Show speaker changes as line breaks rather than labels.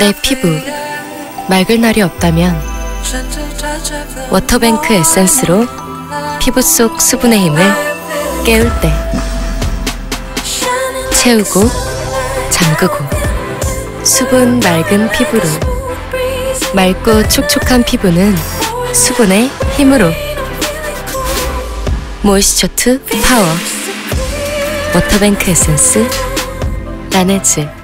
내 피부 맑을 날이 없다면 워터뱅크 에센스로 피부 속 수분의 힘을 깨울 때 채우고 잠그고 수분 맑은 피부로 맑고 촉촉한 피부는 수분의 힘으로. moisture to power 워터뱅크 에센스 라네즈.